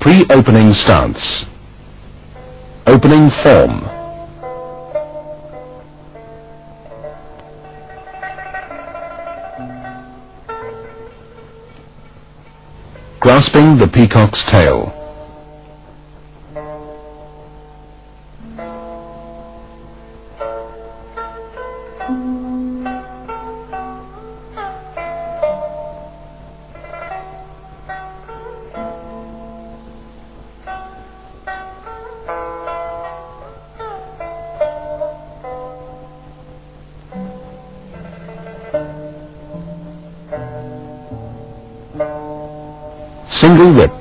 Pre-opening stance. Opening form. Grasping the peacock's tail. Single whip.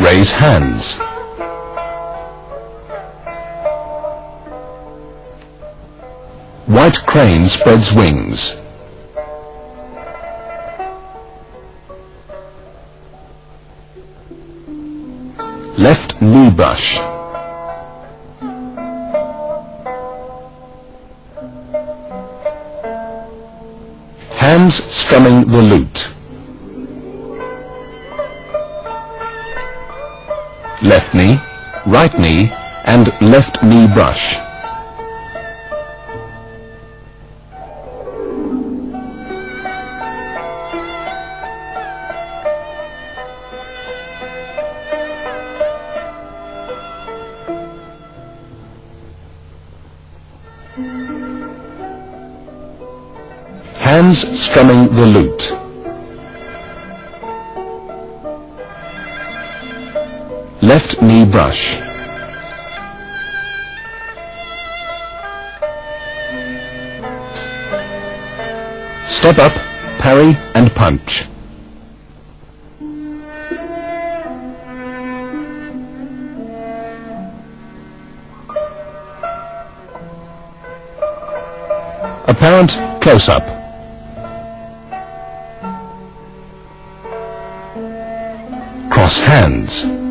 Raise hands. White crane spreads wings. Left knee brush. Hands strumming the lute. Left knee, right knee, and left knee brush. Hands strumming the lute. Left knee brush. Step up, parry and punch. Apparent close-up. Cross hands.